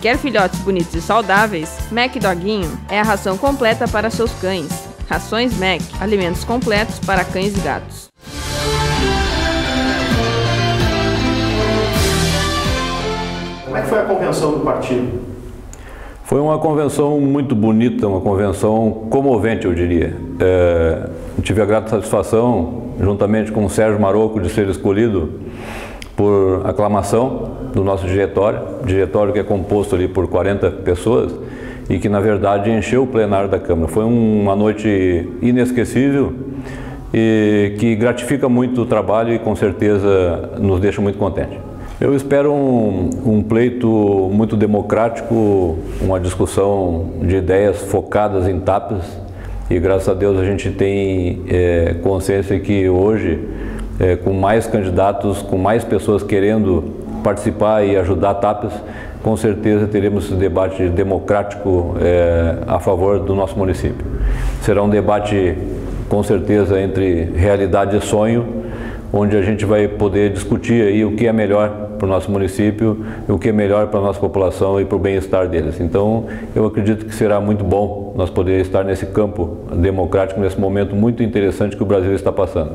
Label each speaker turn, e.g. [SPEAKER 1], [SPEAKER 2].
[SPEAKER 1] Quer filhotes bonitos e saudáveis? Mac Doguinho é a ração completa para seus cães. Rações Mac, alimentos completos para cães e gatos.
[SPEAKER 2] Como é que foi a convenção do partido?
[SPEAKER 3] Foi uma convenção muito bonita, uma convenção comovente, eu diria. É, tive a grata satisfação, juntamente com o Sérgio Maroco, de ser escolhido por aclamação do nosso diretório, diretório que é composto ali por 40 pessoas e que na verdade encheu o plenário da Câmara. Foi uma noite inesquecível e que gratifica muito o trabalho e com certeza nos deixa muito contentes. Eu espero um, um, pleito muito democrático, uma discussão de ideias focadas em tapas e graças a Deus a gente tem é, consciência que hoje, é, com mais candidatos, com mais pessoas querendo participar e ajudar tapas, com certeza teremos esse debate democrático é, a favor do nosso município. Será um debate com certeza entre realidade e sonho, onde a gente vai poder discutir aí o que é melhor para o nosso município, o que é melhor para a nossa população e para o bem-estar deles. Então, eu acredito que será muito bom nós poder estar nesse campo democrático, nesse momento muito interessante que o Brasil está passando.